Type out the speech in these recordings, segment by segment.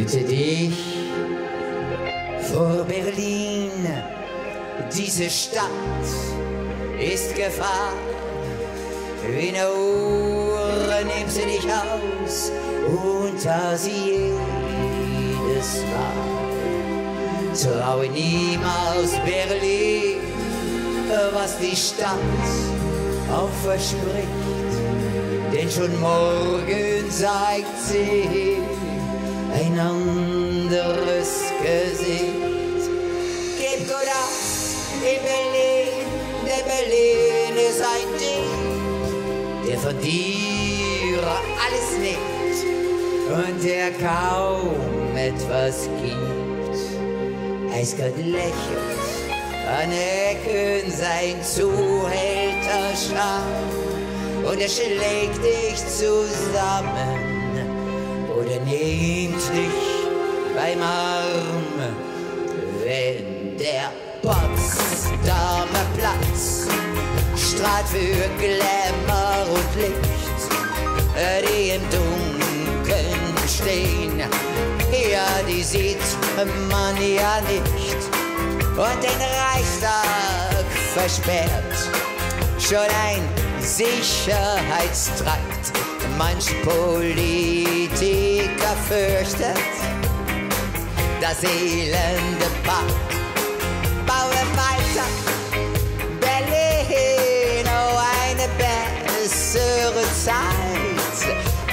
Hüte dich vor Berlin, diese Stadt ist Gefahr. Wie eine Uhr nimmt sie dich aus und da sie jedes Mal. Traue niemals Berlin, was die Stadt auch verspricht, denn schon morgen zeigt sie ein anderes Gesicht. Gib auf in Berlin, denn Berlin ist ein Ding, der von dir alles nimmt und der kaum etwas gibt. Eiskalt lächelt. An Ecken sein Zuhälterschar und er schlägt dich zusammen oder nimmt dich beim Arm, wenn der Potsdamer Platz. Strahlt für Glamour und Licht, die im Dunkeln stehen, ja, die sieht man ja nicht. Und den Reichstag versperrt. Schon ein Sicherheitstrakt. Manch Politiker fürchtet das elende Park. Baue weiter, Berlin, oh eine bessere Zeit.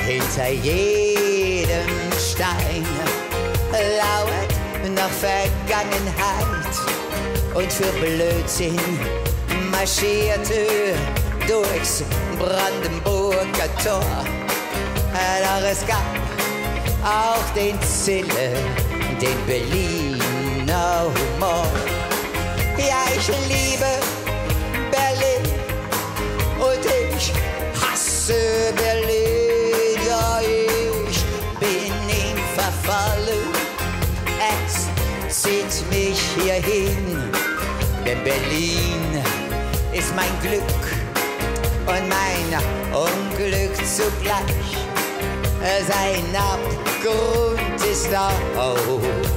Hinter jedem Stein lauert noch Vergangenheit und für Blödsinn marschierte durchs Brandenburger Tor. Doch es gab auch den Zille, den Berliner Humor. Ja, ich liebe Berlin und ich hasse Berlin. Ja, ich bin ihm verfallen. Es zieht mich hierhin, denn Berlin ist mein Glück und mein Unglück zugleich. Sein Abgrund ist auch mein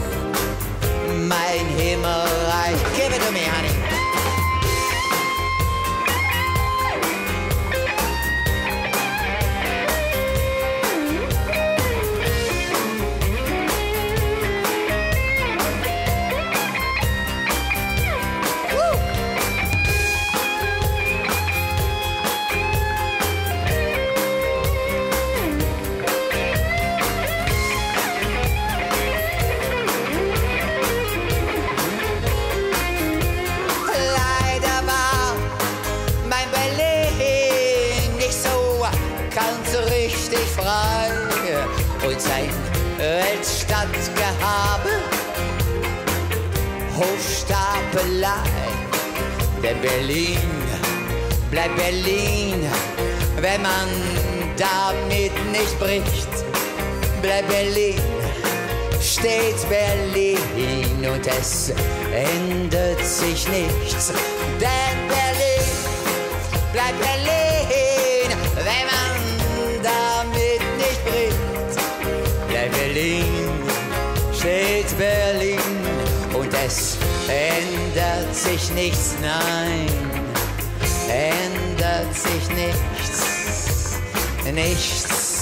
richtig frei und sein Weltstadtgehabe Hochstapelei. Denn Berlin bleibt Berlin, wenn man damit nicht bricht. Bleibt Berlin steht Berlin und es ändert sich nichts. Denn Berlin bleibt Berlin, wenn man ändert sich nichts, nein, ändert sich nichts, nichts.